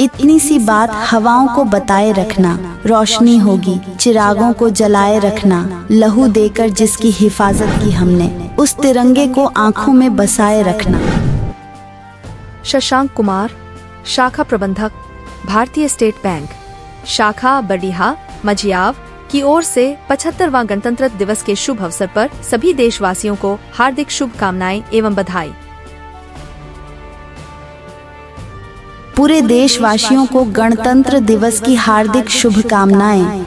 इतनी सी बात हवाओं को बताए रखना, रोशनी होगी, चिरागों को जलाए रखना, लहू देकर जिसकी हिफाजत की हमने, उस तिरंगे को आँखों में बसाए रखना। शशांक कुमार, शाखा प्रबंधक, भारतीय स्टेट बैंक, शाखा बडीहा मजियाव की ओर से पचहत्तरवा गणतंत्र दिवस के शुभ अवसर पर सभी देशवासियों को हार्दिक शुभकामनाएँ एवं बधाई। पूरे देशवासियों को गणतंत्र दिवस की हार्दिक शुभकामनाएँ।